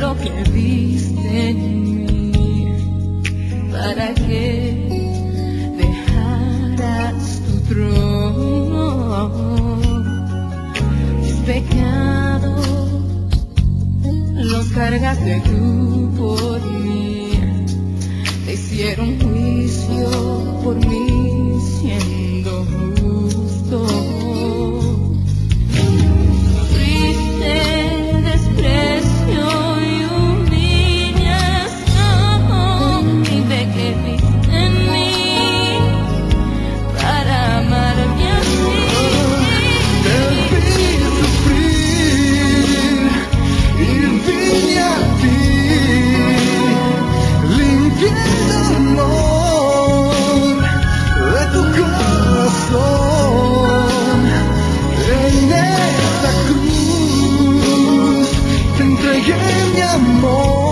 lo que viste en mí. ¿Para que dejaras tu trono? Mis pecados los cargaste tú por mí. Te hicieron juicio por mí. 一幕。